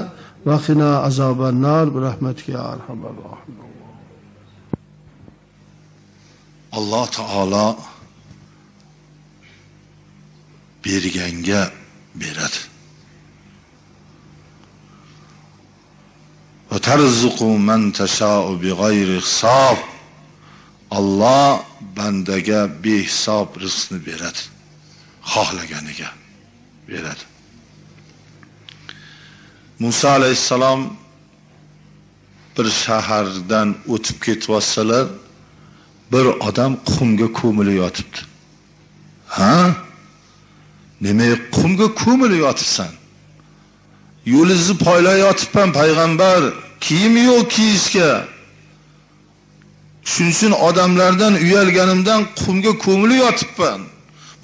va qina azoban nar bi rahmatika ya arhamar rohimin alloh taolo berganga beradi. Va tarzuqu man tashau big'ayri hisob Alloh bandaga behisob rizqni beradi. Xohlaganiga beradi. Musa alayhissalom bir shahardan o'tib ketyapsalar bir odam qumga ko'milib yotibdi. Ha? Nimaga qumga ko'milib yotibsan yo'lingizni poylayotibman payg'ambar. Kiyim yo'q kiyishga. Tushunsin odamlardan uyalganimdan qumga ko'milib yotibman.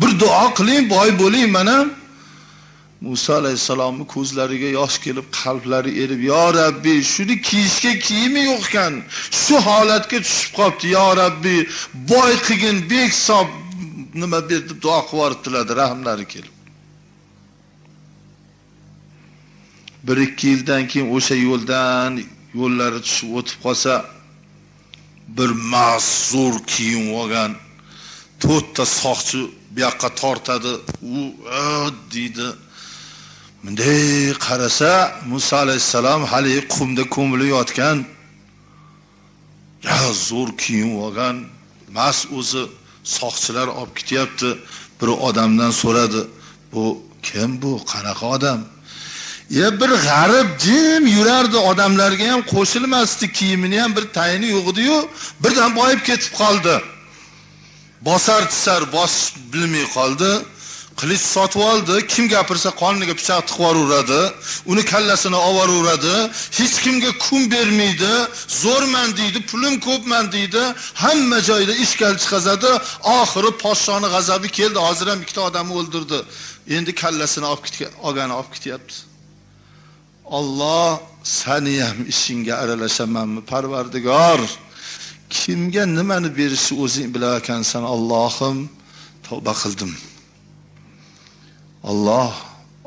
Bir duo qiling boy bo'ling mana. Musa alayhissalomning ko'zlariga yosh kelib qalblari erib yo rabbiy shuni kiyishga kiyimi yo'q ekan shu holatga tushib qolibdi yo rabbiy boy qilgin behisob nima ber deb duo qilib yuboribdilar rahmlari kelib. Bir ikki yildan keyin o'sha yo'ldan yo'llari tushib o'tib qolsa bir mazur kiyim olgan to'rtta soqchi bu yoqqa tortadi. U deydi. Bunday qarasa muso alayhissalom haligi qumda ko'milib yotgan zo'r kiyim olgan mas o'zi soqchilar olib ketyapti. Bir odamdan so'radi bu kim bu? Qanaqa odam? Ya bir g'arib jim yurardi odamlarga ham qo'shilmasdi kiyimini ham bir tayini yo'q ediyu birdan boyib ketib qoldi. Bosar tisar bos bilmay qoldi. Qilich sotib oldi kim gapirsa qorniga pichoq tiqib yuboraveradi uni kallasini olvoraveradi hech kimga kun bermaydi zo'rman deydi pulim ko'pman deydi hamma joyda ishkal chiqazadi oxiri podshoni g'azabi keldi hozir ham ikkita odamni o'ldirdi. Endi kallasini olib olgani olib ketyapti. Alloh seni ham ishingga aralashamanmi parvardigor. Kimga nimani berishni o'zing bilar ekansan Allohim? Tavba qildim. Alloh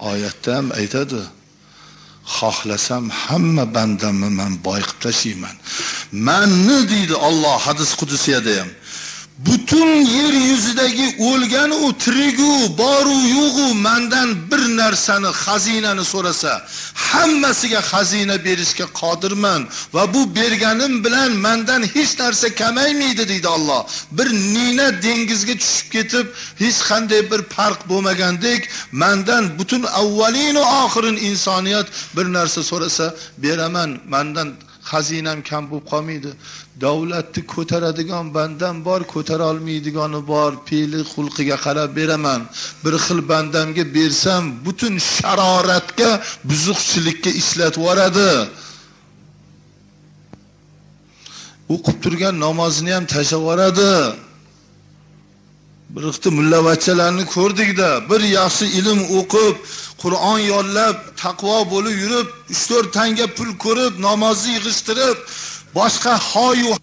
oyatda ham aytadi xohlasam hamma bandamni man boy qilib tashlayman. Manni deydi Alloh hadis qudusiyada ham butun yer yuzidagi o'lganu tirigu boru yo'g'u mendan bir narsani xazinani so'rasa hammasiga xazina berishga qodirman va bu berganim bilan mendan hech narsa kamaymaydi deydi Alloh. Bir nina dengizga tushib ketib hech qanday bir farq bo'lmagandek mendan butun avvalin va oxirin insoniyat bir narsa so'rasa beraman mendan xazinam kam bo'lib qolmaydi. Davlatni ko'taradigan bandam bor ko'tara olmaydigani bor. Fe'li xulqiga qarab beraman. Bir xil bandamga bersam butun sharoratga buzuqchilikka ishlatib yuboradi. O'qib turgan namozini ham tashlab yuboradi. Bir vaqtda mullavachchalarni ko'rdikda bir yaxshi ilm o'qib qur'on yollab taqvo bo'lib yurib uch to'rt tanga pul ko'rib namozni yig'ishtirib boshqa hoyu